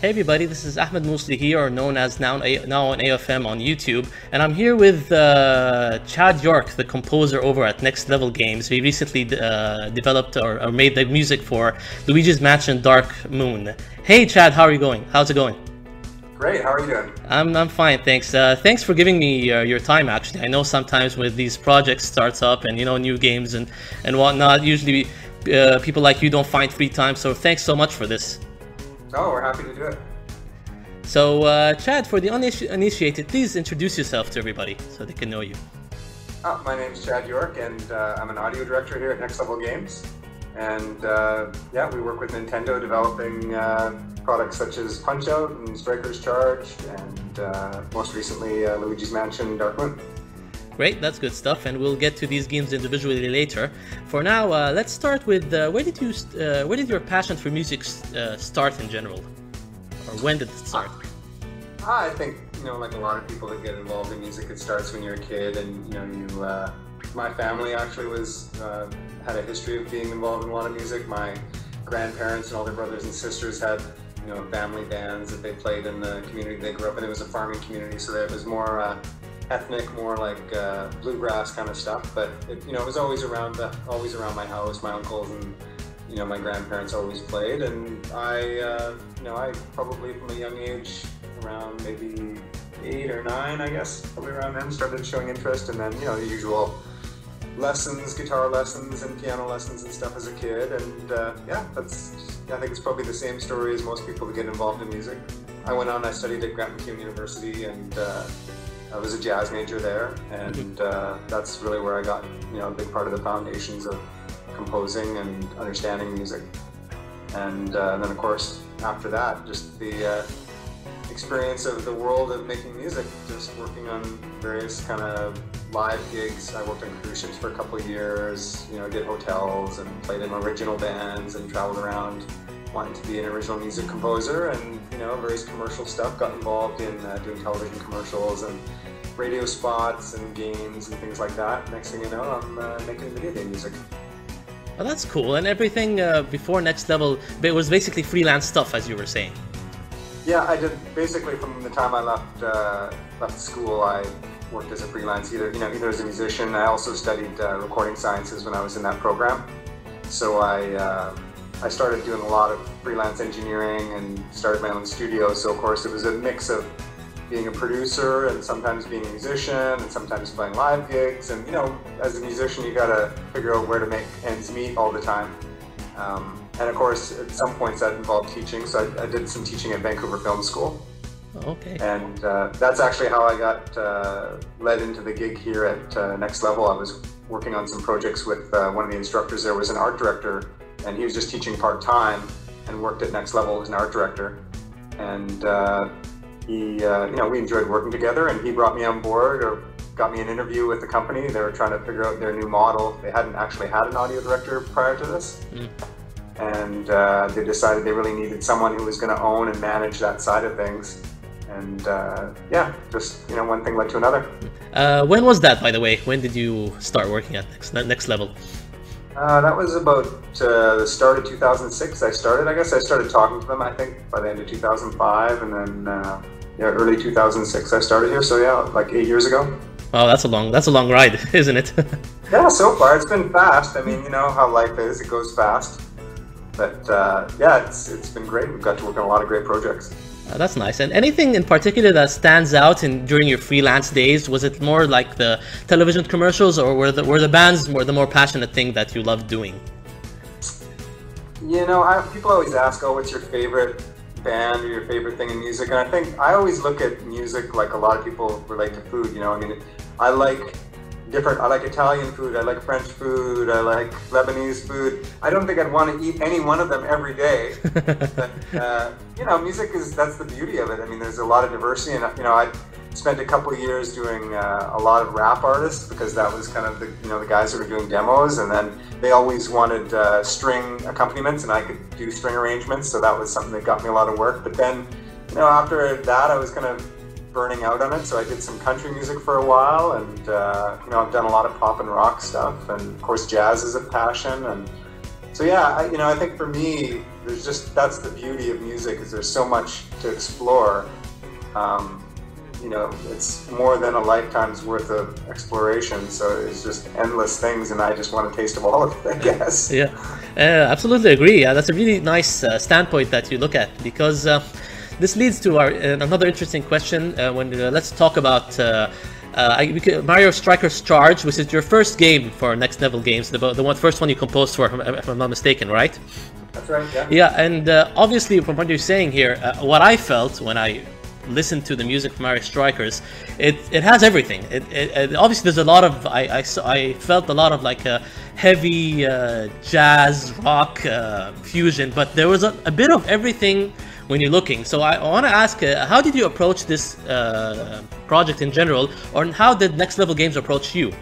Hey everybody, this is Ahmed Mousli here, or known as now, now on AFM on YouTube, and I'm here with uh, Chad York, the composer over at Next Level Games. We recently uh, developed or, or, made the music for Luigi's Mansion Dark Moon. Hey Chad, how are you going? How's it going? Great, how are you doing? I'm, I'm fine, thanks. Uh, thanks for giving me uh, your time, actually. I know sometimes with these projects starts up and, you know, new games and, and whatnot, usually uh, people like you don't find free time, so thanks so much for this. Oh, we're happy to do it. So, uh, Chad, for the uninitiated, please introduce yourself to everybody so they can know you. Oh, my name is Chad York, and uh, I'm an audio director here at Next Level Games. And uh, yeah, we work with Nintendo developing uh, products such as Punch Out and Striker's Charge, and uh, most recently uh, Luigi's Mansion Dark Moon. Great, that's good stuff, and we'll get to these games individually later. For now, uh, let's start with uh, where did you uh, where did your passion for music uh, start in general, or when did it start? I think you know, like a lot of people that get involved in music, it starts when you're a kid, and you know, you. Uh, my family actually was uh, had a history of being involved in a lot of music. My grandparents and all their brothers and sisters had you know family bands that they played in the community they grew up in. It was a farming community, so there was more ethnic, more like uh, bluegrass kind of stuff. But it, you know, it was always around the, always around my house. My uncles and you know my grandparents always played, and I, uh, you know, I probably from a young age, around maybe eight or nine, I guess, probably around then, started showing interest, and then you know the usual lessons, guitar lessons, and piano lessons and stuff as a kid, and uh, yeah, that's. I think it's probably the same story as most people that get involved in music. I went on, I studied at Grant MacEwan University, and uh, I was a jazz major there, and uh, that's really where I got you know a big part of the foundations of composing and understanding music. And, uh, and then of course after that, just the uh, experience of the world of making music, just working on various kind of live gigs. I worked on cruise ships for a couple of years, you know, did hotels and played in original bands and traveled around wanting to be an original music composer and you know various commercial stuff got involved in uh, doing television commercials and radio spots and games and things like that. Next thing you know i'm uh, making video game music. Oh that's cool. And everything uh, before next level it was basically freelance stuff as you were saying. Yeah i did basically from the time i left uh, left school i worked as a freelance either you know either as a musician. I also studied uh, recording sciences when i was in that program. So i uh, I started doing a lot of freelance engineering and started my own studio. So of course it was a mix of being a producer and sometimes being a musician and sometimes playing live gigs. And you know, as a musician, you gotta figure out where to make ends meet all the time. Um, and of course, at some points that involved teaching. So I, I did some teaching at Vancouver Film School. Okay. And uh, that's actually how I got uh, led into the gig here at uh, Next Level. I was working on some projects with uh, one of the instructors there was an art director and he was just teaching part time and worked at Next Level as an art director. And uh, he, uh, you know, we enjoyed working together, and he brought me on board or got me an interview with the company. They were trying to figure out their new model. They hadn't actually had an audio director prior to this. Mm. And uh, they decided they really needed someone who was going to own and manage that side of things. And uh, yeah, just you know, one thing led to another. Uh, when was that, by the way? When did you start working at Next, next Level? Uh, that was about uh, the start of 2006. I started, I guess I started talking to them, I think, by the end of 2005. And then, uh, yeah, early 2006 I started here. So, yeah, like eight years ago. Oh, that's a long, that's a long ride, isn't it? yeah, so far it's been fast. I mean, you know how life is, it goes fast. But uh, yeah, it's, it's been great. We've got to work on a lot of great projects. Uh, that's nice. And anything in particular that stands out in during your freelance days? Was it more like the television commercials, or were the were the bands more the more passionate thing that you loved doing? You know, I, people always ask, "Oh, what's your favorite band or your favorite thing in music?" And I think I always look at music like a lot of people relate to food. You know, I mean, I like different. I like Italian food. I like French food. I like Lebanese food. I don't think I'd want to eat any one of them every day. but uh, you know, music is that's the beauty of it. I mean, there's a lot of diversity, and you know, I spent a couple years doing uh, a lot of rap artists because that was kind of the you know the guys that were doing demos, and then they always wanted uh, string accompaniments, and I could do string arrangements, so that was something that got me a lot of work. But then, you know, after that, I was kind of burning out on it. So I did some country music for a while, and uh, you know I've done a lot of pop and rock stuff, and of course jazz is a passion. And so yeah, I, you know I think for me there's just that's the beauty of music is there's so much to explore. Um, you know, it's more than a lifetime's worth of exploration. So it's just endless things, and I just want a taste of all of it, I guess. Yeah, uh, absolutely agree. Yeah, that's a really nice uh, standpoint that you look at because uh, this leads to our another interesting question. Uh, when uh, let's talk about. Uh, Mario Strikers Charge, which is your first game for Next Level Games, the, the one first one you composed for, if I'm not mistaken, right? That's right. Yeah. Yeah, and obviously, from what you're saying here, what I felt when I listen to the music from Mario Strikers, it, it has everything. It, it, it, obviously there's a lot of I, I, I felt a lot of like a uh, heavy uh, jazz rock uh, fusion, but there was a, a, bit of everything when you're looking. So I, want to ask, uh, how did you approach this uh, project in general, or how did Next Level Games approach you?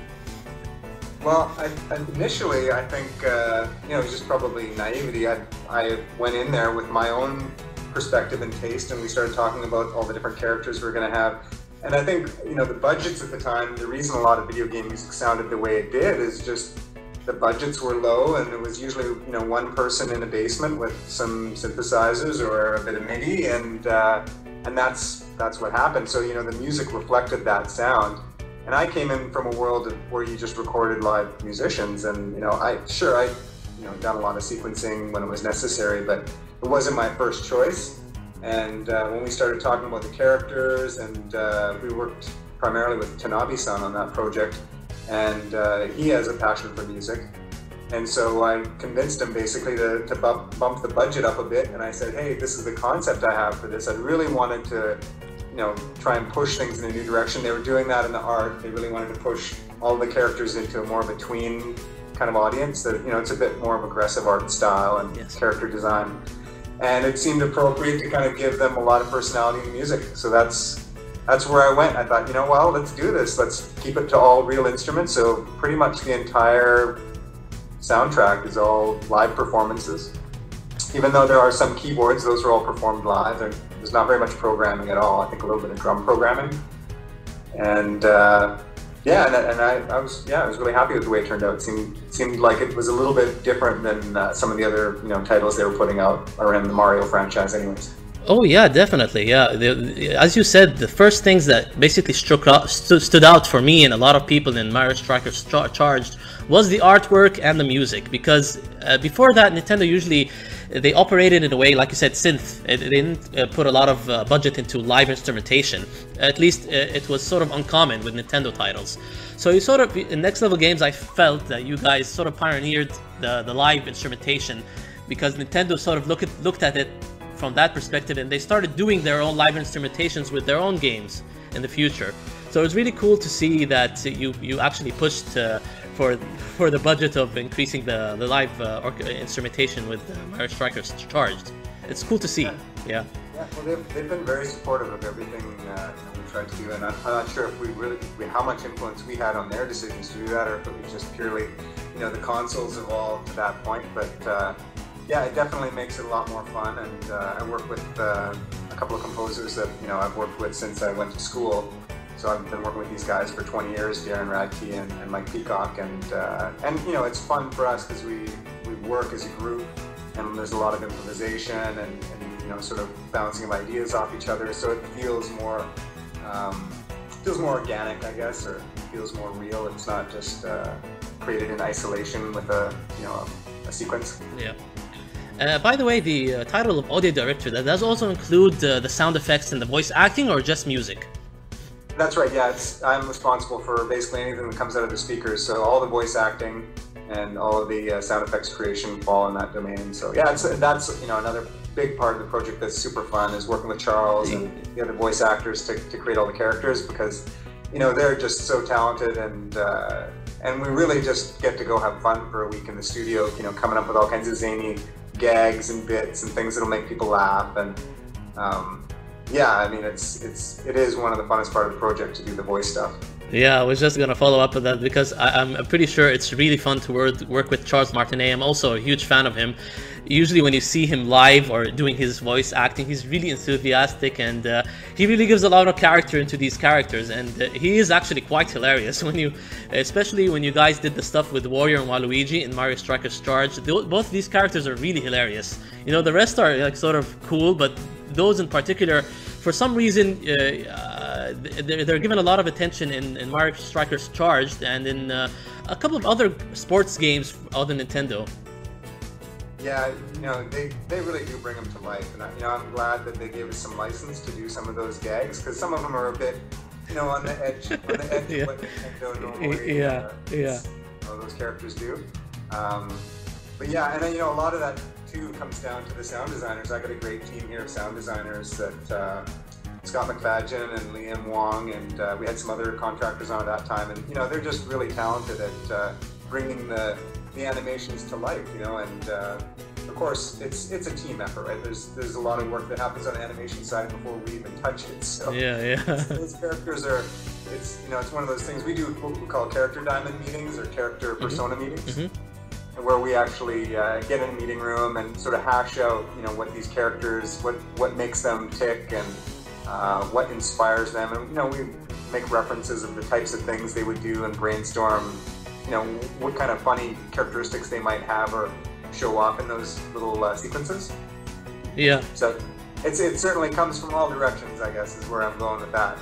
Well, I, initially, I think uh, you know, was just probably naivety. I, I went in there with my own perspective and taste, and we started talking about all the different characters we are going to have. And I think you know the budgets at the time. The reason a lot of video game music sounded the way it did is just the budgets were low, and it was usually you know one person in a basement with some synthesizers or a bit of MIDI, and uh, and that's that's what happened. So you know the music reflected that sound. And I came in from a world where you just recorded live musicians, and you know I sure I you know done a lot of sequencing when it was necessary, but it wasn't my first choice. And uh, when we started talking about the characters, and uh, we worked primarily with Tanabe-san on that project, and uh, he has a passion for music. And so I convinced him basically to, to bump, bump the budget up a bit. And I said, hey, this is the concept I have for this. I really wanted to, you know, try and push things in a new direction. They were doing that in the art. They really wanted to push all the characters into a more of a tween kind of audience that, you know, it's a bit more of aggressive art style and yes. character design and it seemed appropriate to kind of give them a lot of personality in the music. So that's that's where I went. I thought, you know, well, let's do this. Let's keep it to all real instruments. So pretty much the entire soundtrack is all live performances. Even though there are some keyboards, those are all performed live. There's not very much programming at all. I think a little bit of drum programming. And uh, yeah, and, and I, I, was yeah, I was really happy with the way it turned out. It seemed seemed like it was a little bit different than uh, some of the other you know titles they were putting out around the Mario franchise, anyways. Oh yeah, definitely. Yeah, the, as you said, the first things that basically struck out, st- stood out for me and a lot of people in Mario Strikers Char- Charged was the artwork and the music. Because uh, before that, Nintendo usually they operated in a way, like you said, synth. It, it didn't uh, put a lot of uh, budget into live instrumentation. At least uh, it was sort of uncommon with Nintendo titles. So you sort of in next level games, I felt that you guys sort of pioneered the the live instrumentation because Nintendo sort of looked at, looked at it from that perspective and they started doing their own live instrumentations with their own games in the future. So it's really cool to see that you you actually pushed uh, for for the budget of increasing the the live uh, instrumentation with uh, Mario Strikers charged. It's cool to see. Yeah. Yeah. yeah well, they've, they've been very supportive of everything uh, we've tried to do, and I'm, I'm, not sure if we really how much influence we had on their decisions to do that, or if it was just purely, you know, the consoles evolved to that point. But uh, yeah, it definitely makes it a lot more fun, and uh, I work with uh, a couple of composers that you know I've worked with since I went to school. So I've been working with these guys for 20 years, Darren Radtke and, and Mike Peacock, and uh, and you know it's fun for us because we we work as a group, and there's a lot of improvisation and, and you know sort of bouncing of ideas off each other. So it feels more um, feels more organic, I guess, or feels more real. It's not just uh, created in isolation with a you know a, a sequence. Yeah. Uh, by the way, the uh, title of audio director, that does also include uh, the sound effects and the voice acting or just music? That's right. Yeah, I'm responsible for basically anything that comes out of the speakers. So all the voice acting and all of the uh, sound effects creation fall in that domain. So yeah, that's you know another big part of the project that's super fun is working with Charles and the other voice actors to, to create all the characters because you know they're just so talented and uh, and we really just get to go have fun for a week in the studio. You know, coming up with all kinds of zany gags and bits and things that'll make people laugh and. Um, yeah, I mean, it's it's it is one of the funnest part of the project to do the voice stuff. Yeah, I was just gonna follow up with that because I, am pretty sure it's really fun to work work with Charles Martinet. I'm also a huge fan of him. Usually, when you see him live or doing his voice acting, he's really enthusiastic and uh, he really gives a lot of character into these characters. And uh, he is actually quite hilarious when you, especially when you guys did the stuff with Wario and Waluigi in Mario Strikers Charge. Both these characters are really hilarious. You know, the rest are like sort of cool, but those in particular, for some reason. Uh, they're, they're, given a lot of attention in, in Mario Strikers Charged and in uh, a couple of other sports games other than Nintendo. Yeah, you know, they, they really do bring them to life. And, you know, I'm glad that they gave us some license to do some of those gags because some of them are a bit, you know, on the edge, on the edge yeah. of what Nintendo normally yeah, uh, yeah. those characters do. Um, but yeah, and then, you know, a lot of that too comes down to the sound designers. I got a great team here of sound designers that uh, Scott McFadgen and Liam Wong, and uh, we had some other contractors on at that time. And you know, they're just really talented at uh, bringing the the animations to life. You know, and uh, of course, it's it's a team effort, right? There's there's a lot of work that happens on the animation side before we even touch it. So yeah, yeah. those characters are. It's you know it's one of those things we do what we call character diamond meetings or character mm-hmm. persona meetings. Mm-hmm where we actually uh, get in a meeting room and sort of hash out, you know, what these characters, what what makes them tick, and uh, what inspires them, and you know we make references of the types of things they would do and brainstorm, you know what kind of funny characteristics they might have or show off in those little uh, sequences. Yeah. So it's it certainly comes from all directions, I guess, is where I'm going with that.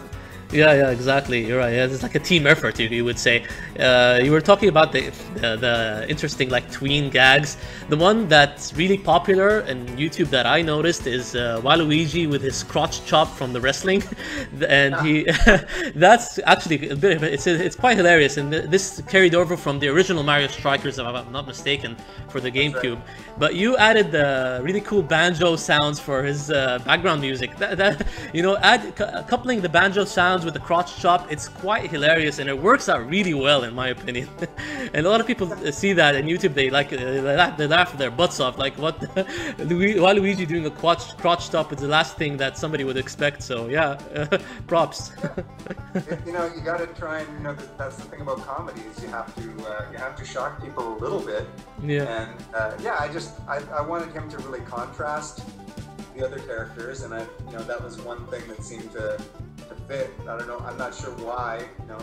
Yeah, yeah, exactly. You're right. Yeah, it's like a team effort, you, you would say. Uh, you were talking about the, the, the interesting like tween gags. The one that's really popular in YouTube that I noticed is uh, Waluigi with his crotch chop from the wrestling, and he that's actually a bit. Of, it's it's quite hilarious, and this carried over from the original Mario Strikers, if I'm not mistaken, for the GameCube. Right. But you added the really cool banjo sounds for his uh, background music. That, that you know, add coupling the banjo sounds with the crotch chop. It's quite hilarious and it works out really well in my opinion. and a lot of people see that on YouTube. They like they laugh, they laugh their butts off. Like what? Luigi doing a crotch crotch chop is the last thing that somebody would expect. So yeah, props. you know, you got to try and you know that's the thing about comedy is you have to uh, you have to shock people a little bit. Yeah. And uh, yeah, I just I, I wanted him to really contrast the other characters, and I, you know, that was one thing that seemed to to fit. I don't know. I'm not sure why. You know,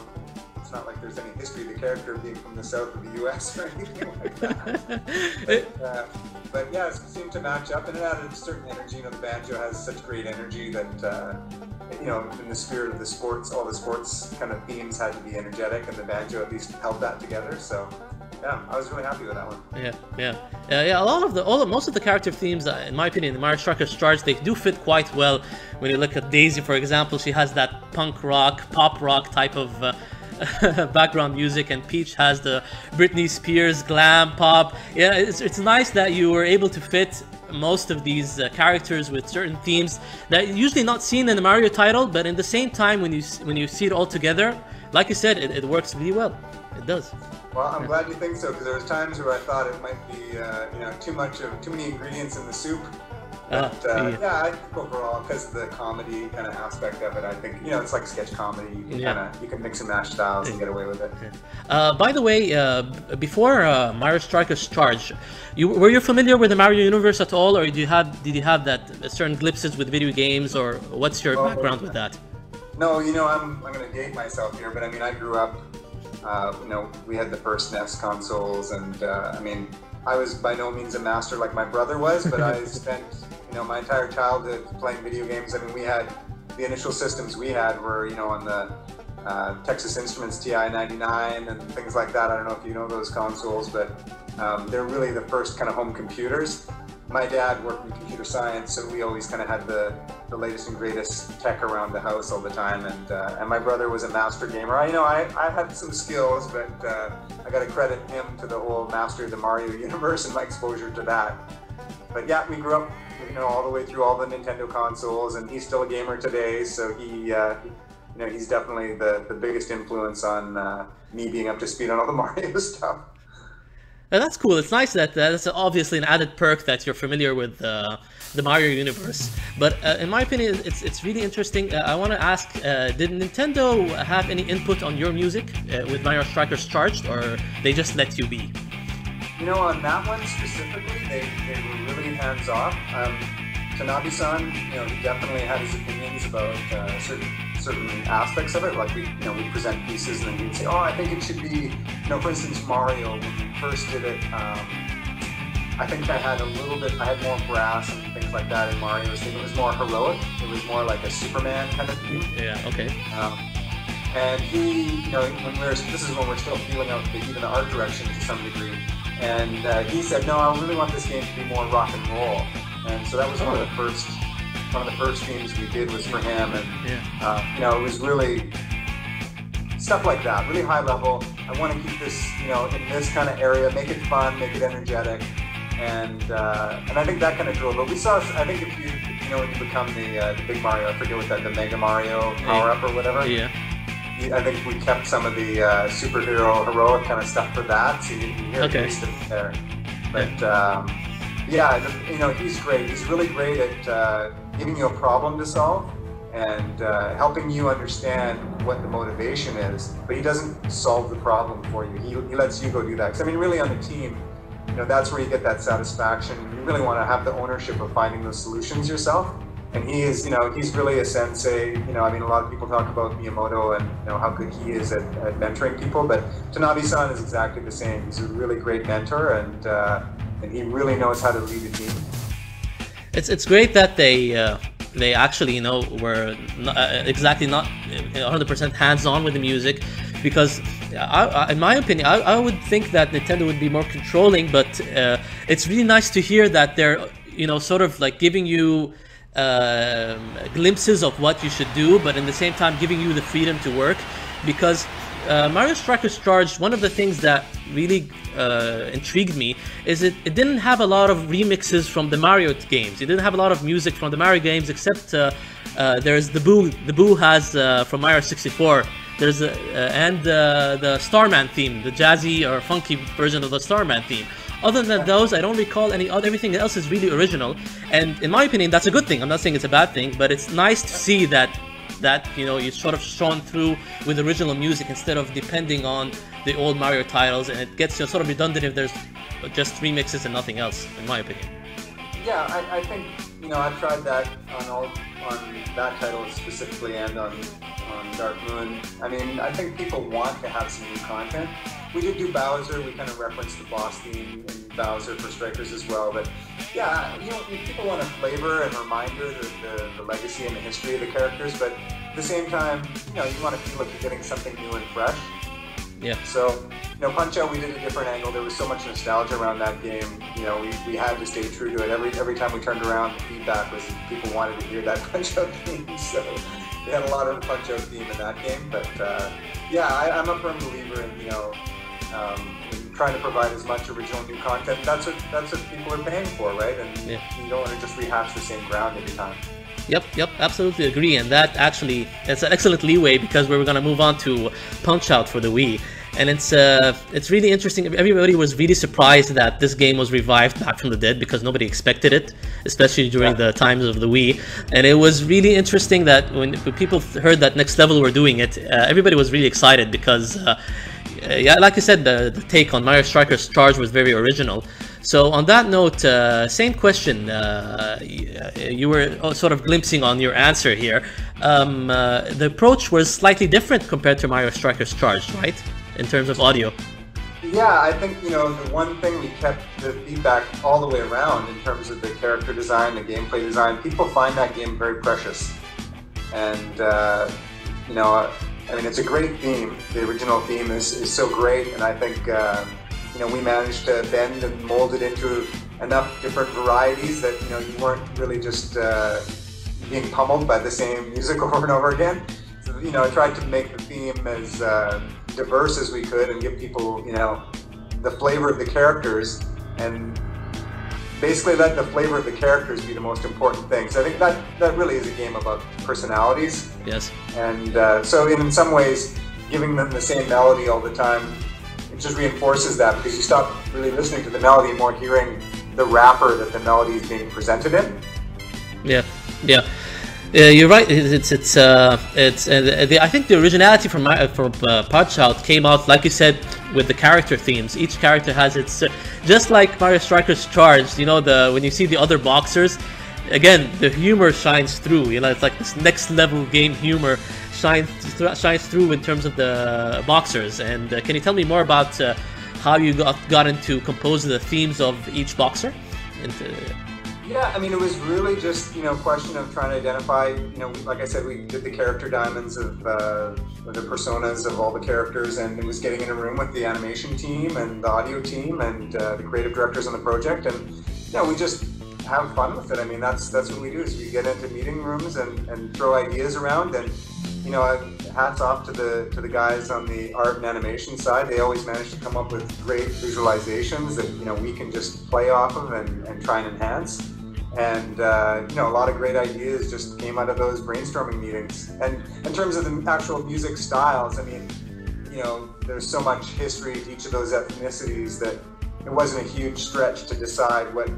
it's not like there's any history of the character being from the south of the U.S. or anything like that. but, uh, but, yeah, it seemed to match up, and it added a certain energy. You know, the banjo has such great energy that. Uh, you know, in the spirit of the sports, all the sports kind of themes had to be energetic, and the banjo at least held that together. So yeah, I was really happy with that one. Yeah, yeah, yeah, yeah. A lot of the, all of, most of the character themes, uh, in my opinion, the Mario Strikers Charge, they do fit quite well. When you look at Daisy, for example, she has that punk rock, pop rock type of. Uh, background music and Peach has the Britney Spears glam pop. Yeah, it's, it's nice that you were able to fit most of these uh, characters with certain themes that usually not seen in the Mario title, but in the same time when you when you see it all together, like you said, it, it works really well. It does. Well, I'm glad you think so because there was times where I thought it might be, uh, you know, too much of too many ingredients in the soup. Ah, but uh, yeah. yeah, I think overall, because of the comedy kind of aspect of it, I think you know it's like sketch comedy. You can yeah. kind of you can mix and match styles and get away with it. Uh, by the way, uh, before uh, Mario Strikers Charge, you were you familiar with the Mario universe at all, or did you have did you have that certain glimpses with video games, or what's your oh, background with that? No, you know, I'm I'm gonna date myself here, but I mean, I grew up uh, you know, we had the first NES consoles, and uh, I mean, I was by no means a master like my brother was, but I spent you know my entire childhood playing video games. I mean, we had the initial systems we had were you know on the uh, Texas Instruments TI-99 and things like that. I don't know if you know those consoles, but um, they're really the first kind of home computers my dad worked in computer science, so we always kind of had the, the latest and greatest tech around the house all the time. And uh, and my brother was a master gamer. I, you know, I, I had some skills, but uh, I got to credit him to the whole master of the Mario universe and my exposure to that. But yeah, we grew up, you know, all the way through all the Nintendo consoles, and he's still a gamer today. So he, uh, you know, he's definitely the, the biggest influence on uh, me being up to speed on all the Mario stuff. That's cool. It's nice that that's obviously an added perk that you're familiar with uh, the Mario universe. But uh, in my opinion, it's it's really interesting. Uh, I want to ask: uh, Did Nintendo have any input on your music uh, with Mario Strikers Charged, or they just let you be? You know, on that one specifically, they, they were really hands off. Um, Tanabe-san, you know, he definitely had his opinions about uh, certain certain aspects of it. Like we, you know, we present pieces and then he'd say, "Oh, I think it should be," you know, for instance, Mario first did it. Um, I think I had a little bit, I had more brass and things like that in Mario's thing. It was more heroic. It was more like a Superman kind of thing. Yeah. Okay. Um, and he, you know, when we're this is when we're still feeling out the, even the art direction to some degree. And uh, he said, "No, I really want this game to be more rock and roll." And so that was one of the first one of the first games we did was for him, and Yeah. uh, you know, it was really stuff like that, really high level. I want to keep this, you know, in this kind of area, make it fun, make it energetic, and uh, and I think that kind of drove it. We saw, I think if you, you know, when you become the uh, the big Mario, I forget what that, the Mega Mario power up or whatever. Yeah. I think we kept some of the uh, superhero heroic kind of stuff for that, so you, you hear Okay. it there. But um, yeah, you know, he's great. He's really great at uh, giving you a problem to solve and uh, helping you understand what the motivation is. But he doesn't solve the problem for you. He, he lets you go do that. 'Cause, I mean, really on the team, you know, that's where you get that satisfaction. You really want to have the ownership of finding those solutions yourself. And he is, you know, he's really a sensei. You know, I mean, a lot of people talk about Miyamoto and you know how good he is at, at mentoring people, but Tanabe-san is exactly the same. He's a really great mentor, and uh, and he really knows how to lead a team. It's it's great that they uh, they actually you know were not, uh, exactly not 100% hands on with the music because I, I, in my opinion I, I would think that Nintendo would be more controlling but uh, it's really nice to hear that they're you know sort of like giving you um, glimpses of what you should do but in the same time giving you the freedom to work because uh, Mario Strikers Charged, one of the things that really uh, intrigued me is it, it didn't have a lot of remixes from the Mario games. It didn't have a lot of music from the Mario games, except uh, uh, there's the Boo. The Boo has uh, from Mario 64. There's a, uh, and the Starman theme, the jazzy or funky version of the Starman theme. Other than those, I don't recall any other. Everything else is really original, and in my opinion, that's a good thing. I'm not saying it's a bad thing, but it's nice to see that that you know you sort of shone through with original music instead of depending on the old Mario titles, and it gets you know, sort of redundant if there's just remixes and nothing else, in my opinion. Yeah, I, I think you know I've tried that on all on that title specifically and on on Dark Moon. I mean, I think people want to have some new content. We did do Bowser. We kind of referenced the boss theme Bowser for Strikers as well. But yeah, you know, people want a flavor and reminder the, the, the legacy and the history of the characters. But at the same time, you know, you want to feel like you're getting something new and fresh. Yeah. So, you know, Punch Out, we did a different angle. There was so much nostalgia around that game. You know, we, we had to stay true to it. Every every time we turned around, the feedback was people wanted to hear that Punch Out theme. So we had a lot of the Punch Out theme in that game. But uh, yeah, I, I'm a firm believer in you know um, in trying to provide as much original new content. That's what that's what people are paying for, right? And Yeah. you don't want to just rehash the same ground every time. Yep, yep, absolutely agree. And that actually, it's an excellent leeway because we're going to move on to Punch Out for the Wii. And it's uh, it's really interesting. Everybody was really surprised that this game was revived back from the dead because nobody expected it, especially during the times of the Wii. And it was really interesting that when, people heard that Next Level were doing it, uh, everybody was really excited because, uh, yeah, like I said, the, the take on Mario Strikers Charge was very original. So on that note, uh, same question. Uh, uh, you were uh, sort of glimpsing on your answer here. Um, uh, the approach was slightly different compared to Mario Strikers Charged, right? In terms of audio. Yeah, I think you know the one thing we kept the feedback all the way around in terms of the character design, the gameplay design. People find that game very precious, and uh, you know, I mean, it's a great theme. The original theme is, is so great, and I think uh, you know we managed to bend and mold it into enough different varieties that you know you weren't really just uh, being pummeled by the same music over and over again. So, you know, I tried to make the theme as uh, diverse as we could and give people, you know, the flavor of the characters and basically let the flavor of the characters be the most important thing. So I think that, that really is a game about personalities. Yes. And uh, so in some ways, giving them the same melody all the time, it just reinforces that because you stop really listening to the melody, more hearing the wrapper that the melody is being presented in. Yeah, yeah. Yeah, you're right. It's it's uh, it's uh, the, I think the originality from my, from uh, Punch Out came out like you said with the character themes. Each character has its uh, just like Mario Strikers Charged. You know the when you see the other boxers, again the humor shines through. You know it's like this next level game humor shines th- shines through in terms of the boxers. And uh, can you tell me more about uh, how you got got into composing the themes of each boxer? And, yeah, I mean, it was really just you know a question of trying to identify. You know, like I said, we did the character diamonds of uh, the personas of all the characters, and it was getting in a room with the animation team and the audio team and uh, the creative directors on the project, and you know, we just have fun with it. I mean, that's that's what we do. Is we get into meeting rooms and, and throw ideas around, and you know, hats off to the to the guys on the art and animation side. They always manage to come up with great visualizations that you know we can just play off of and, and try and enhance and uh, you know a lot of great ideas just came out of those brainstorming meetings. And in terms of the actual music styles i mean you know there's so much history to each of those ethnicities that it wasn't a huge stretch to decide what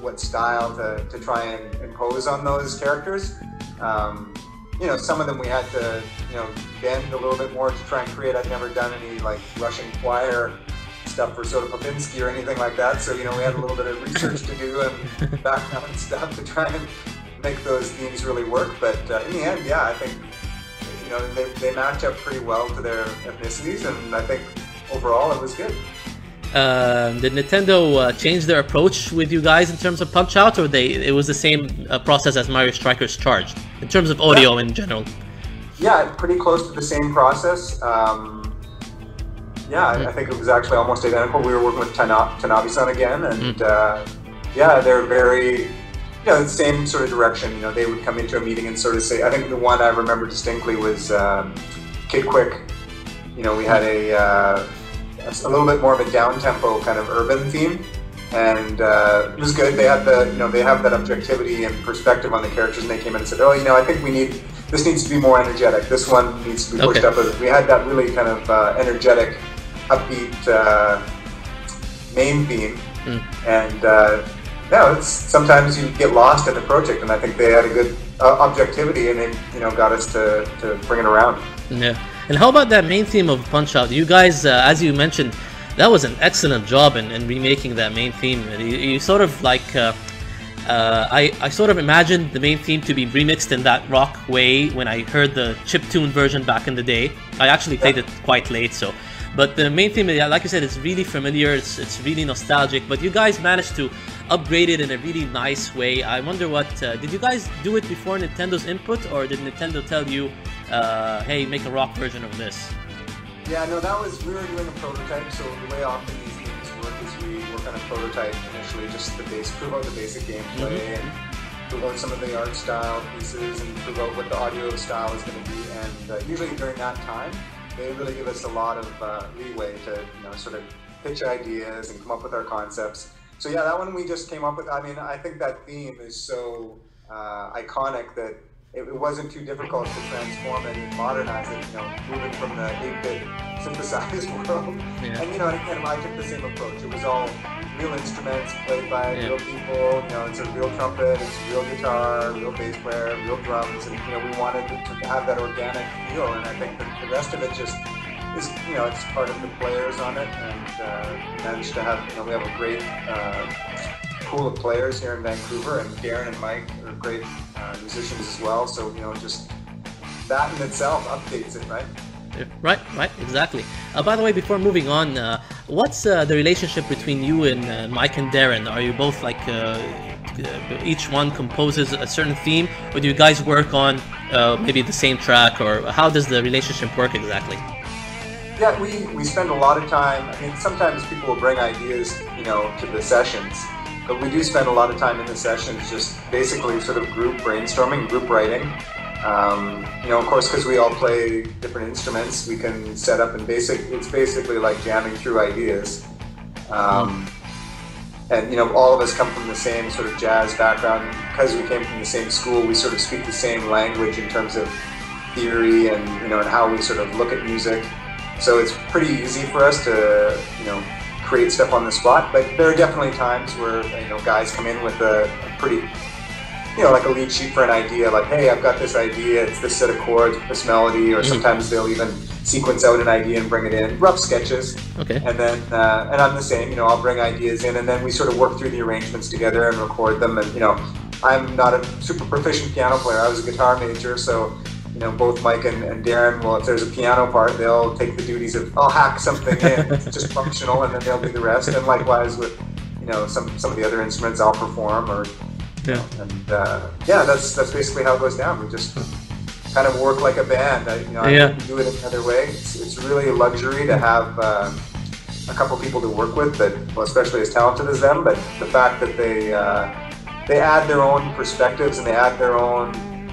what style to, to try and impose on those characters. Um, you know some of them we had to you know bend a little bit more to try and create. I've never done any like russian choir stuff for Soda Popinski or anything like that. So, you know, we had a little bit of research to do and background stuff to try and make those themes really work. But uh, in the end, yeah, I think, you know, they, they match up pretty well to their ethnicities. And I think overall it was good. Uh, did Nintendo uh, change their approach with you guys in terms of Punch Out, or they it was the same uh, process as Mario Strikers Charged in terms of audio yeah. in general? Yeah, pretty close to the same process. Um, yeah, I, I think it was actually almost identical. We were working with Tana- Tanabe-san again, and mm. uh, yeah, they're very, you know, the same sort of direction. You know, they would come into a meeting and sort of say, I think the one I remember distinctly was um, Kid Quick. You know, we had a, uh, a little bit more of a down tempo kind of urban theme. And uh, it was good. They had the, you know, they have that objectivity and perspective on the characters, and they came in and said, "Oh, you know, I think we need this needs to be more energetic. This one needs to be pushed okay. up." We had that really kind of uh, energetic upbeat uh, main theme, mm. and uh, yeah, it's, sometimes you get lost in the project, and I think they had a good uh, objectivity, and it you know got us to, to bring it around. Yeah, and how about that main theme of Punch Out? You guys, uh, as you mentioned, that was an excellent job in, in remaking that main theme. You, you sort of like. Uh, uh, I, I sort of imagined the main theme to be remixed in that rock way when I heard the chip tune version back in the day. I actually played it quite late, so but the main theme, like I said, is really familiar. It's, it's really nostalgic. But you guys managed to upgrade it in a really nice way. I wonder what uh, did you guys do it before Nintendo's input, or did Nintendo tell you, uh, "Hey, make a rock version of this"? Yeah, no, that was we were doing a prototype. So the way often these games work is we work on a prototype initially, just the base, prove out the basic gameplay mm-hmm. and prove out some of the art style pieces and prove out what the audio style is going to be. And uh, usually during that time, they really give us a lot of uh, leeway to you know sort of pitch ideas and come up with our concepts. So yeah, that one we just came up with. I mean, I think that theme is so uh, iconic that it, it, wasn't too difficult to transform it and modernize it. You know, moving from the 8-bit synthesized world. Yeah. And you know, and I took the same approach. It was all real instruments played by yeah. real people. You know, it's a real trumpet, it's a real guitar, real bass player, real drums, and you know, we wanted to, to have that organic feel. And I think the rest of it just is, you know, it's part of the players on it, and uh, managed to have, you know, we have a great uh, pool of players here in Vancouver, and Darren and Mike are great uh, musicians as well. So you know, just that in itself updates it, right? Right, right, exactly. Uh, by the way, before moving on, uh, what's uh, the relationship between you and uh, Mike and Darren? Are you both like uh, each one composes a certain theme, or do you guys work on maybe the same track, or how does the relationship work exactly? Yeah, we, we spend a lot of time. I mean, sometimes people will bring ideas, you know, to the sessions, but we do spend a lot of time in the sessions just basically sort of group brainstorming, group writing. Um, you know, of course, because we all play different instruments, we can set up and basic. It's basically like jamming through ideas. Um, and you know, all of us come from the same sort of jazz background. Because we came from the same school, we sort of speak the same language in terms of theory and you know, and how we sort of look at music. So it's pretty easy for us to, you know, create stuff on the spot. But there are definitely times where you know guys come in with a, a pretty you know, like a lead sheet for an idea, like, hey, I've got this idea, it's this set of chords, this melody, or mm-hmm. sometimes they'll even sequence out an idea and bring it in, rough sketches. Okay. And then, uh, and I'm the same, you know, I'll bring ideas in and then we sort of work through the arrangements together and record them. And, you know, I'm not a super proficient piano player, I was a guitar major, so, know, both Mike and, and Darren, well, if there's a piano part, they'll take the duties of, I'll hack something in, it's just functional, and then they'll do the rest. And likewise with, you know, some, some of the other instruments I'll perform or, yeah. And uh, yeah, that's that's basically how it goes down. We just kind of work like a band. I, you know, yeah. I do it another way. It's, it's really a luxury to have uh, a couple people to work with that, well, especially as talented as them. But the fact that they uh, they add their own perspectives and they add their own,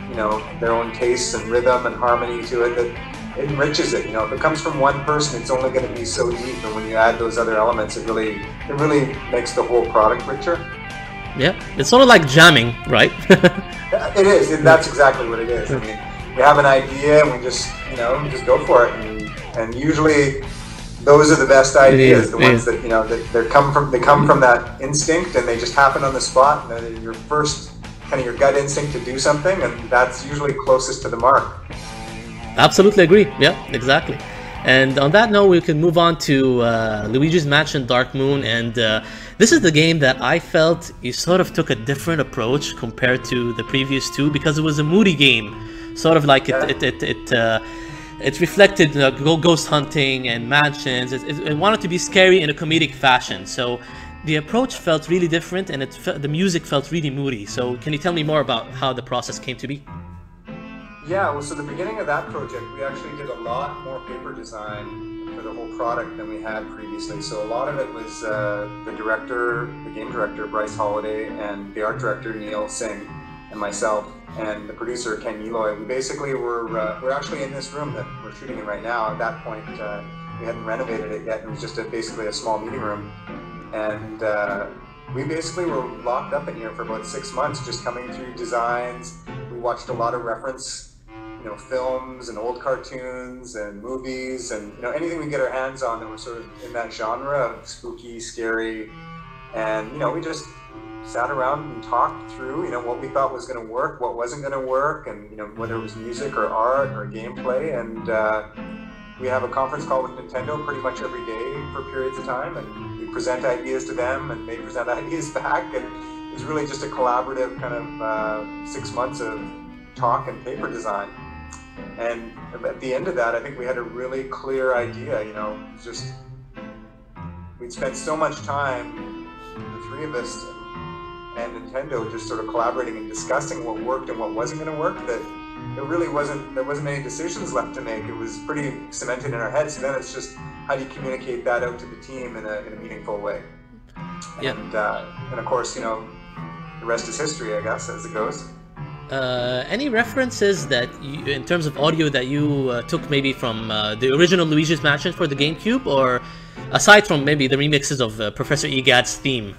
you know, their own tastes and rhythm and harmony to it that enriches it. You know, if it comes from one person, it's only going to be so deep. And when you add those other elements, it really it really makes the whole product richer. Yeah, it's sort of like jamming, right? it is, and that's exactly what it is. I mean, we have an idea and we just, you know, just go for it. And, and usually, those are the best ideas. the ones that you know that they come from. They come from that instinct, and they just happen on the spot. And your first kind of your gut instinct to do something, and that's usually closest to the mark. Absolutely agree. Yeah, exactly. And on that note, we can move on to uh, Luigi's Mansion Dark Moon. And uh, this is the game that I felt you sort of took a different approach compared to the previous two because it was a moody game. Sort of like it, it, it, it, uh, it reflected uh, ghost hunting and mansions. It, it, it, wanted to be scary in a comedic fashion. So the approach felt really different and the music felt really moody. So can you tell me more about how the process came to be? Yeah, well, so the beginning of that project, we actually did a lot more paper design for the whole product than we had previously. So a lot of it was uh, the director, the game director, Bryce Holliday, and the art director, Neil Singh, and myself, and the producer, Ken Yeeloy. We basically were, uh, we're actually in this room that we're shooting in right now. At that point, uh, we hadn't renovated it yet. It was just a, basically a small meeting room. And uh, we basically were locked up in here for about six months, just coming through designs. We watched a lot of reference you know films and old cartoons and movies and you know anything we get our hands on that was sort of in that genre of spooky, scary, and you know we just sat around and talked through you know what we thought was going to work, what wasn't going to work, and you know whether it was music or art or gameplay and. Uh, we have a conference call with Nintendo pretty much every day for periods of time, and present ideas to them, and they present ideas back, and it was really just a collaborative kind of uh, six months of talk and paper design. And at the end of that, I think we had a really clear idea. You know, just we'd spent so much time, the three of us and Nintendo, just sort of collaborating and discussing what worked and what wasn't going to work. That it really wasn't. There wasn't any decisions left to make. It was pretty cemented in our heads. So then it's just how do you communicate that out to the team in a, in a meaningful way. Yeah. And uh, and of course, you know, the rest is history, I guess, as it goes. Uh, any references that you, in terms of audio that you uh, took maybe from uh, the original Luigi's Mansion for the GameCube, or aside from maybe the remixes of uh, Professor Egad's theme?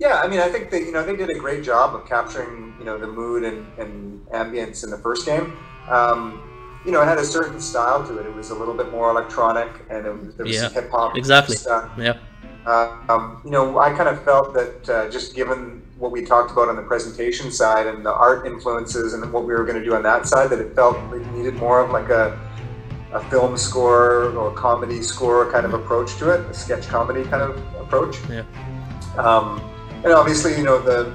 Yeah, I mean, I think that you know they did a great job of capturing you know the mood and, and ambience in the first game. Um, you know, it had a certain style to it. It was a little bit more electronic, and it, there was yeah, hip hop exactly. stuff. Yeah. Uh, um, you know, I kind of felt that uh, just given what we talked about on the presentation side and the art influences and what we were going to do on that side, that it felt it needed more of like a, a film score or a comedy score kind of approach to it, a sketch comedy kind of approach. Yeah. Um, and obviously, you know, the,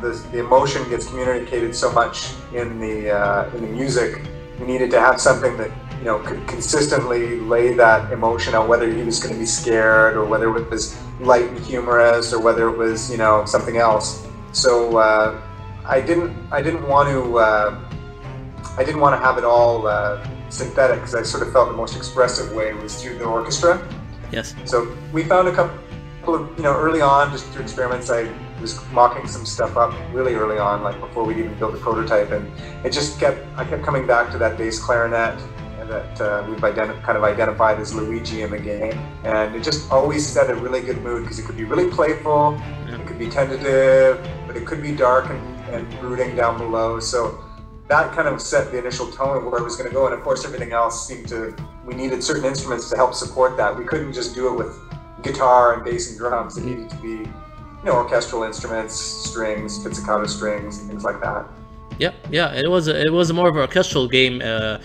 the, the emotion gets communicated so much in the uh, in the music. We needed to have something that you know, could consistently lay that emotion out, whether he was going to be scared or whether it was light and humorous or whether it was, you know, something else. So uh, I didn't, I didn't want to, uh, I didn't want to have it all uh, synthetic because I sort of felt the most expressive way was through the orchestra. Yes. So we found a couple you know, early on, just through experiments, I was mocking some stuff up really early on, like before we'd even built the prototype, and it just kept, I kept coming back to that bass clarinet that uh, we've kind of identified as Luigi in the game. And it just always set a really good mood because it could be really playful, yeah. it could be tentative, but it could be dark and, and brooding down below. So that kind of set the initial tone of where it was going to go. And of course, everything else seemed to, we needed certain instruments to help support that. We couldn't just do it with guitar and bass and drums. It needed to be, you know, orchestral instruments, strings, pizzicato strings, and things like that. Yeah, yeah, it was a, it was more of an orchestral game uh,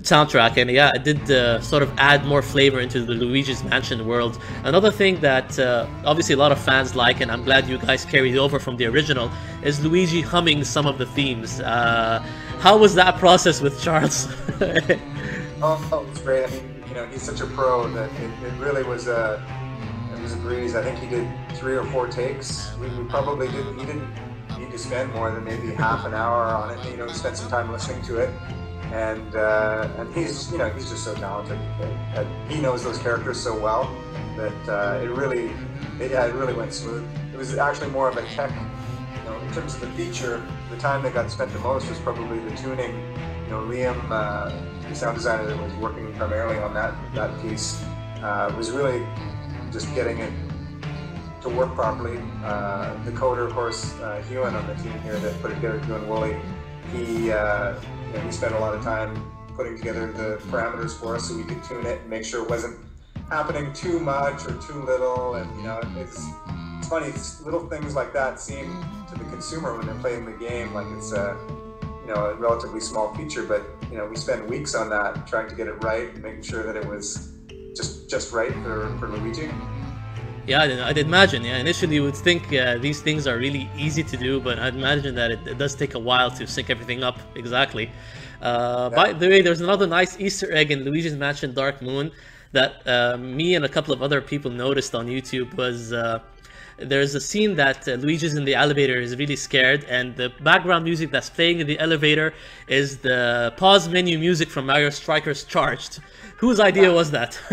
soundtrack, and yeah, it did uh, sort of add more flavor into the Luigi's Mansion world. Another thing that uh, obviously a lot of fans like, and I'm glad you guys carried over from the original, is Luigi humming some of the themes. Uh, how was that process with Charles? oh, oh, it's great. I mean, you know, he's such a pro that it, it really was a was. I think he did three or four takes. We, we probably did. He didn't need to spend more than maybe half an hour on it. You know, spend some time listening to it and uh, and he's you know he's just so talented. he knows those characters so well that uh, it really it, yeah it really went smooth. It was actually more of a tech. You know, in terms of the feature, the time that got spent the most was probably the tuning. You know, Liam, uh, the sound designer that was working primarily on that that piece, uh, was really just getting it to work properly. Uh, the coder, of course, uh, Ewan on the team here that put it together, Ewan Woolley, he uh, you know, he spent a lot of time putting together the parameters for us so we could tune it and make sure it wasn't happening too much or too little. And you know, it's it's funny, it's little things like that seem to the consumer when they're playing the game like it's a you know a relatively small feature, but you know we spend weeks on that trying to get it right and making sure that it was just just right for, for Luigi. Yeah, I'd imagine. Yeah, initially you would think uh, these things are really easy to do, but I'd imagine that it, it does take a while to sync everything up exactly. Uh, yeah. By the way, there's another nice Easter egg in Luigi's Mansion Dark Moon that uh, me and a couple of other people noticed on YouTube was uh, there's a scene that uh, Luigi's in the elevator is really scared, and the background music that's playing in the elevator is the pause menu music from Mario Strikers Charged. Whose idea yeah. was that?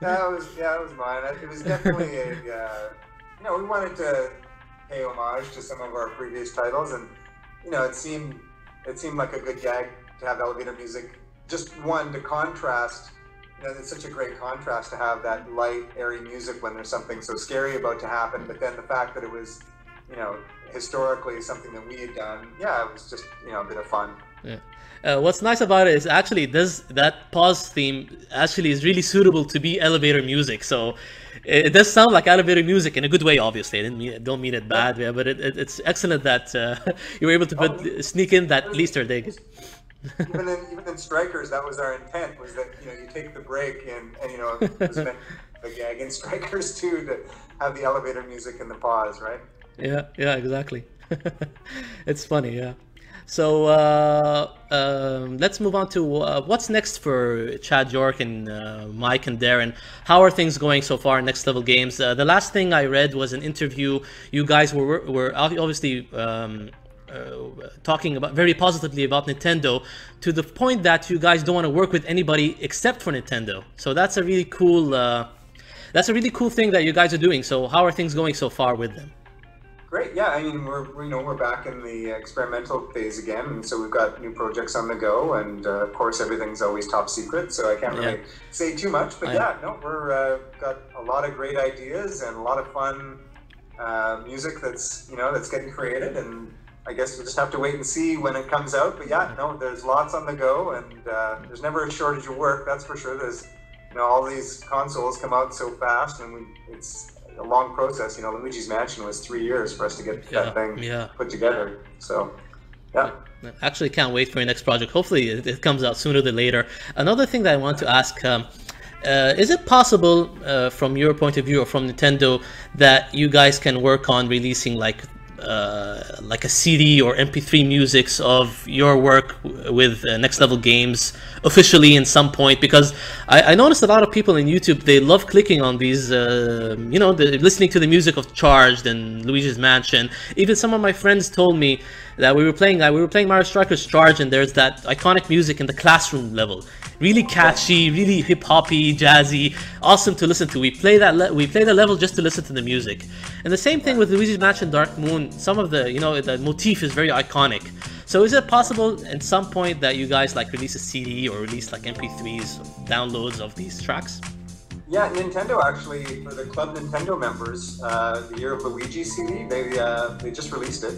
that was yeah, that was mine. It was definitely a uh, you know we wanted to pay homage to some of our previous titles, and you know it seemed it seemed like a good gag to have elevator music. Just one to contrast. You know, it's such a great contrast to have that light, airy music when there's something so scary about to happen. But then the fact that it was, you know, historically something that we had done, yeah, it was just you know a bit of fun. Yeah. Uh, what's nice about it is actually this that pause theme actually is really suitable to be elevator music. So it, it does sound like elevator music in a good way. Obviously, I didn't mean don't mean it bad, yeah, but it, it, it's excellent that uh, you were able to put oh, sneak in that Easter egg. even in even in strikers, that was our intent. Was that you know you take the break and and you know the gag in strikers too to have the elevator music in the pause, right? Yeah, yeah, exactly. it's funny, yeah. So uh, um, let's move on to uh, what's next for Chad York and uh, Mike and Darren. How are things going so far? in Next Level Games. Uh, the last thing I read was an interview. You guys were were obviously. Um, uh, talking about very positively about Nintendo to the point that you guys don't want to work with anybody except for Nintendo. So that's a really cool uh, that's a really cool thing that you guys are doing. So how are things going so far with them? Great. Yeah, I mean, we're, you know we're back in the experimental phase again, and so we've got new projects on the go, and uh, of course everything's always top secret, so I can't really yeah. say too much. But I yeah, no, we're uh, got a lot of great ideas and a lot of fun uh, music that's you know that's getting created, and I guess we'll just have to wait and see when it comes out. But yeah, no, there's lots on the go, and uh, there's never a shortage of work. That's for sure. There's you know all these consoles come out so fast, and we it's a long process. You know, Luigi's Mansion was three years for us to get yeah, that thing yeah. put together. So, yeah. Actually, can't wait for your next project. Hopefully, it, it comes out sooner than later. Another thing that I want to ask. Um, uh, is it possible, uh, from your point of view or from Nintendo, that you guys can work on releasing like uh, like a CD or MP3 musics of your work with uh, Next Level Games officially in some point because I, I noticed a lot of people in YouTube they love clicking on these uh, you know the, listening to the music of Charged and Luigi's Mansion. Even some of my friends told me that we were playing uh, we were playing Mario Strikers Charge and there's that iconic music in the classroom level really catchy, really hip hoppy, jazzy, awesome to listen to. We play that we play the level just to listen to the music. And the same thing with Luigi's Mansion Dark Moon. Some of the you know the motif is very iconic. So is it possible at some point that you guys like release a CD or release like MP3s, downloads of these tracks? Yeah, Nintendo actually for the Club Nintendo members, uh, the Year of Luigi CD, they uh, they just released it,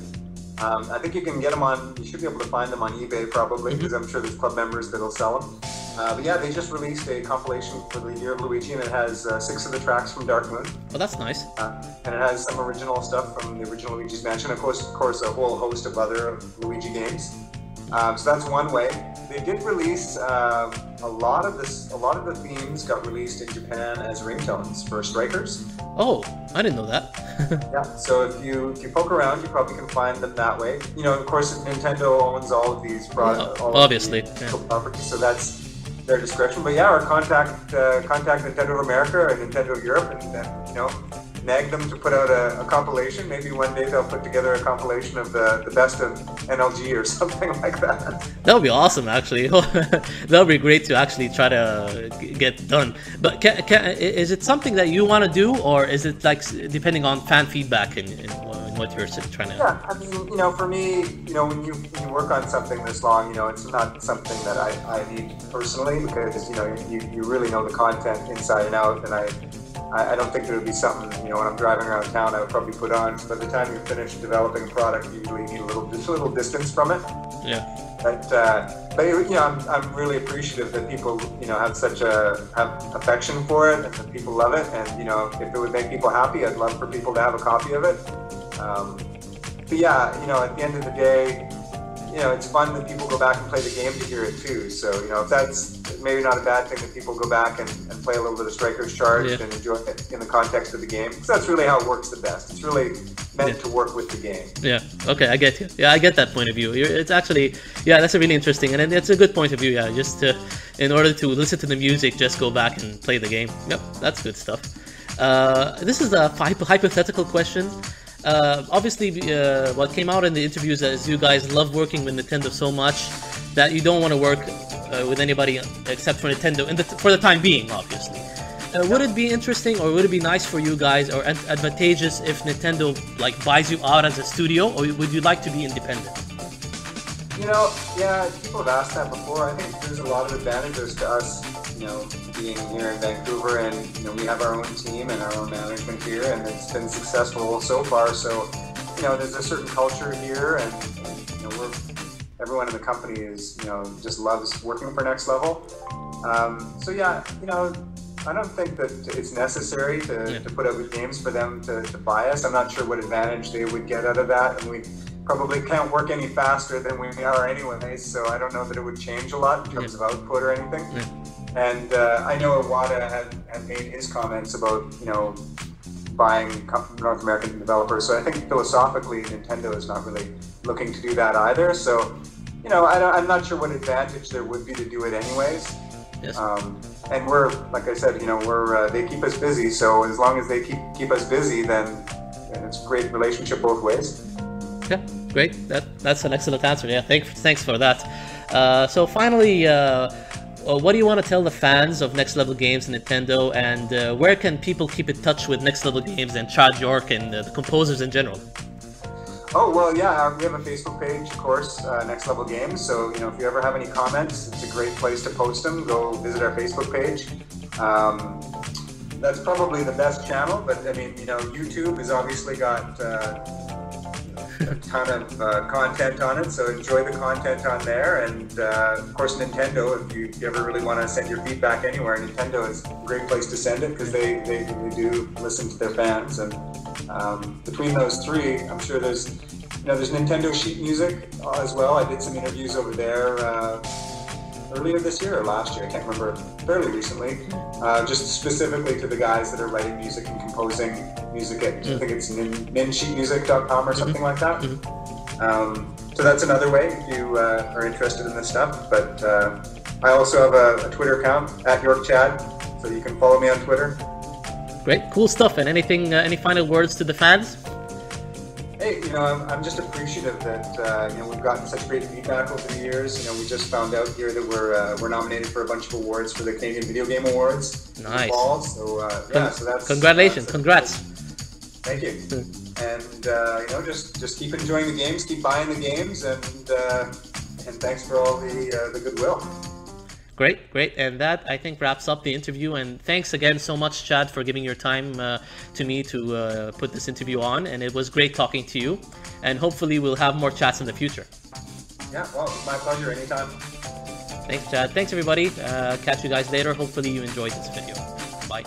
Um, I think you can get them on. You should be able to find them on eBay probably because I'm sure there's club members that'll sell them. Uh, but yeah, they just released a compilation for the year of Luigi, and it has uh, six of the tracks from Dark Moon, Oh, that's nice. uh, and it has some original stuff from the original Luigi's Mansion. Of course, of course, a whole host of other Luigi games. Um, so that's one way. They did release um, a lot of this. A lot of the themes got released in Japan as ringtones for Strikers. Oh, I didn't know that. Yeah. So if you if you poke around, you probably can find them that way. You know, of course, Nintendo owns all of these products. Yeah, obviously, yeah. properties, so that's their discretion. But yeah, or contact uh, contact Nintendo of America or Nintendo of Europe, and then you know, nag them to put out a, a compilation. Maybe one day they'll put together a compilation of the, the best of NLG or something like that. That would be awesome, actually. that would be great to actually try to get done. But ca ca is it something that you want to do, or is it like depending on fan feedback and, and what you're trying to? Yeah, I mean, you know, for me, you know, when you when you work on something this long, you know, it's not something that I, I need personally because you know you, you really know the content inside and out, and I I, I don't think it would be something you know when I'm driving around town I would probably put on. So by the time you finish developing a product, you usually need a little just a little distance from it. Yeah. But uh, but you know, I'm, I'm really appreciative that people you know have such a have affection for it and that people love it. And you know, if it would make people happy, I'd love for people to have a copy of it. Um, but yeah, you know, at the end of the day, you know, it's fun that people go back and play the game to hear it too. So you know, if that's maybe not a bad thing that people go back and, and play a little bit of Strikers Charged Yeah. and enjoy it in the context of the game, because that's really how it works the best. It's really meant Yeah. to work with the game. Yeah. Okay, I get you. Yeah, I get that point of view. You're, it's actually, yeah, that's a really interesting, and it's a good point of view. Yeah, just to, in order to listen to the music, just go back and play the game. Yep, that's good stuff. Uh, this is a hypothetical question. Uh, obviously, uh, what came out in the interviews is you guys love working with Nintendo so much that you don't want to work uh, with anybody except for Nintendo, in the for the time being, obviously. Uh, would it be interesting or would it be nice for you guys or ad- advantageous if Nintendo like buys you out as a studio or would you like to be independent? You know, yeah, people have asked that before. I think there's a lot of advantages to us, you know, being here in Vancouver, and you know, we have our own team and our own management here, and it's been successful so far. So, you know, there's a certain culture here, and, and you know, we're everyone in the company is, you know, just loves working for Next Level. Um, so yeah, you know, I don't think that it's necessary to, Yeah. to put out games for them to, to buy us. I'm not sure what advantage they would get out of that, and we probably can't work any faster than we are anyways. So I don't know that it would change a lot in terms of output or anything. Yeah. And uh, I know Iwata had, had made his comments about you know buying North American developers. So I think philosophically, Nintendo is not really looking to do that either. So you know, I don't, I'm not sure what advantage there would be to do it anyways. Yes. Um, and we're, like I said, you know, we're uh, they keep us busy. So as long as they keep keep us busy, then, then it's a great relationship both ways. Yeah, great. That that's an excellent answer. Yeah, thanks thanks for that. Uh, so finally, uh, uh, what do you want to tell the fans of Next Level Games Nintendo, and uh, where can people keep in touch with Next Level Games and Chad York and uh, the composers in general? Oh well, yeah, uh, we have a Facebook page, of course, uh, Next Level Games. So you know, if you ever have any comments, it's a great place to post them. Go visit our Facebook page. Um, that's probably the best channel, but I mean, you know, YouTube has obviously got uh, a ton of uh, content on it. So enjoy the content on there, and uh, of course, Nintendo. If you, ever really want to send your feedback anywhere, Nintendo is a great place to send it because they, they they do listen to their fans and. Um, between those three, I'm sure there's, you know, there's Nintendo sheet music uh, as well. I did some interviews over there uh, earlier this year or last year. I can't remember. Fairly recently, uh, just specifically to the guys that are writing music and composing music at. I think it's nin, ninsheetmusic.com or something like that. Um, so that's another way if you uh, are interested in this stuff. But uh, I also have a, a Twitter account at York Chad, so you can follow me on Twitter. Great, cool stuff. And anything, uh, any final words to the fans? Hey, you know, I'm, I'm just appreciative that uh, you know we've gotten such great feedback over the years. You know, we just found out here that we're uh, we're nominated for a bunch of awards for the Canadian Video Game Awards. Nice. Fall, so uh, yeah, so that's Congratulations, that's- congrats. Thank you. And uh, you know, just just keep enjoying the games, keep buying the games, and uh, and thanks for all the uh, the goodwill. Great, great. And that, I think, wraps up the interview. And thanks again so much, Chad, for giving your time uh, to me to uh, put this interview on. And it was great talking to you. and hopefully we'll have more chats in the future. Yeah, well, it's my pleasure. Anytime. Thanks, Chad. Thanks, everybody. Uh, catch you guys later. Hopefully you enjoyed this video. Bye.